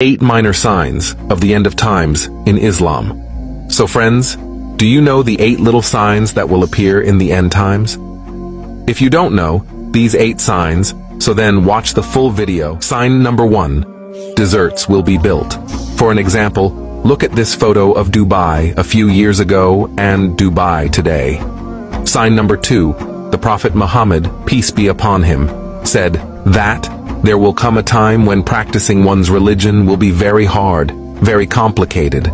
eight minor signs of the end of times in Islam. So friends, do you know the eight little signs that will appear in the end times? If you don't know these eight signs, so then watch the full video. Sign number one, deserts will be built. For an example, look at this photo of Dubai a few years ago and Dubai today. Sign number two, the Prophet Muhammad, peace be upon him, said that there will come a time when practicing one's religion will be very hard, very complicated.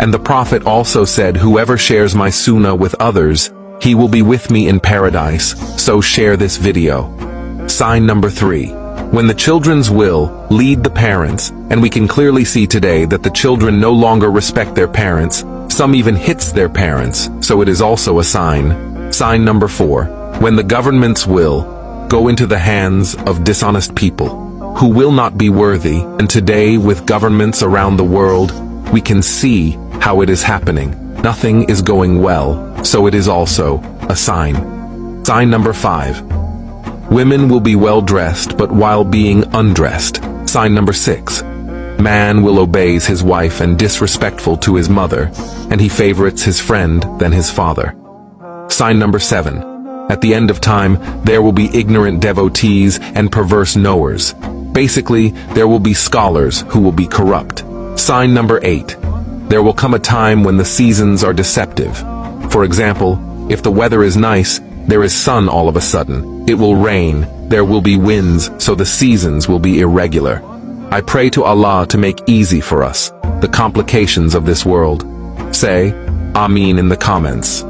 And the Prophet also said, whoever shares my sunnah with others, he will be with me in paradise, so share this video. Sign number three. When the children's will lead the parents, and we can clearly see today that the children no longer respect their parents, some even hits their parents, so it is also a sign. Sign number four. When the government's will go into the hands of dishonest people who will not be worthy, and today with governments around the world, we can see how it is happening. Nothing is going well, so it is also a sign. Sign number five. Women will be well dressed, but while being undressed. Sign number six. Man will obeys his wife and disrespectful to his mother, and he favorites his friend than his father. Sign number seven. At the end of time, there will be ignorant devotees and perverse knowers. Basically, there will be scholars who will be corrupt. Sign number eight. There will come a time when the seasons are deceptive. For example, if the weather is nice, there is sun all of a sudden. It will rain, there will be winds, so the seasons will be irregular. I pray to Allah to make easy for us the complications of this world. Say, Amin in the comments.